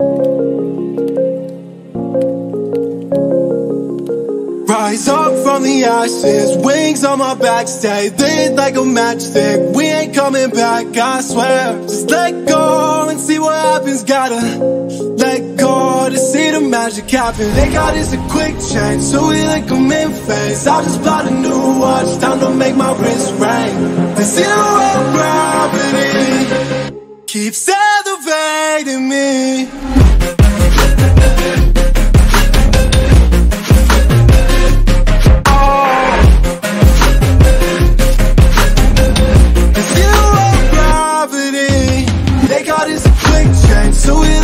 Rise up from the ashes, wings on my back, stay lit like a matchstick. We ain't coming back, I swear. Just let go and see what happens. Gotta let go to see the magic happen. They got this a quick change, so we like a in phase. I just bought a new watch, time to make my wrist ring. They see the real gravity keeps elevating me. So we